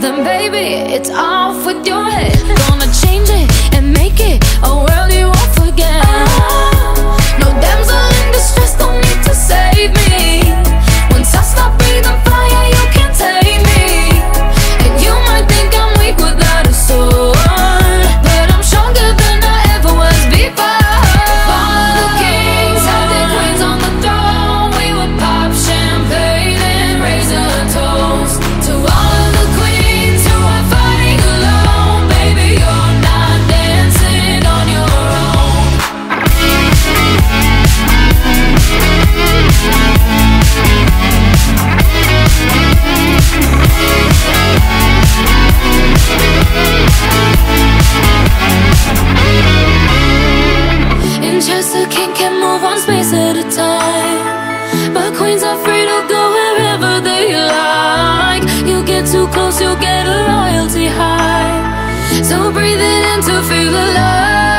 Then baby, it's off with your head. move one space at a time. But queens are free to go wherever they like. You get too close, you'll get a royalty high. So breathe it in to feel alive.